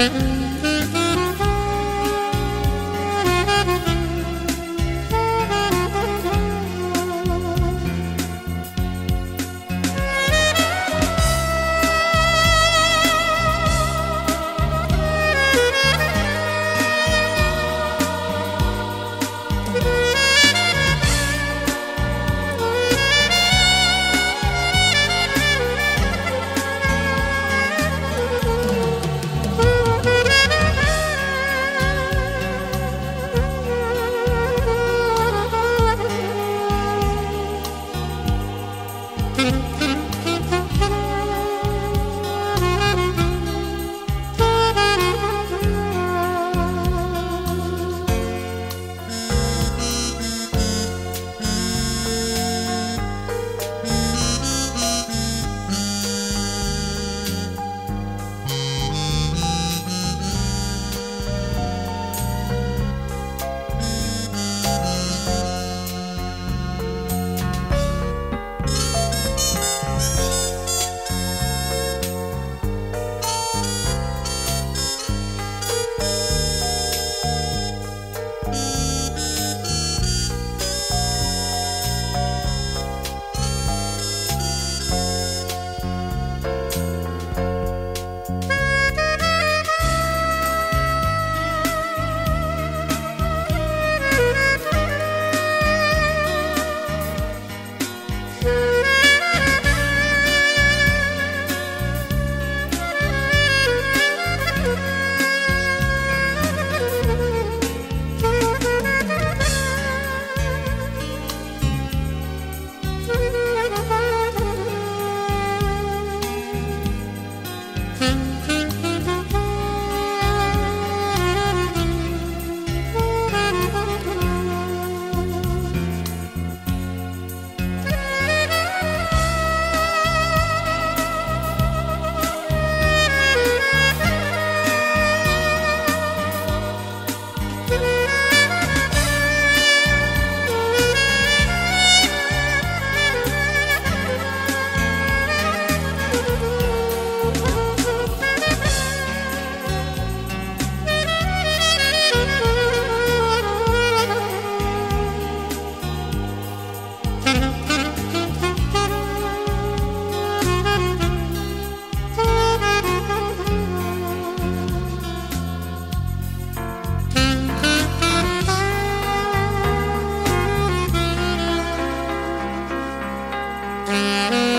Música Mm-hmm.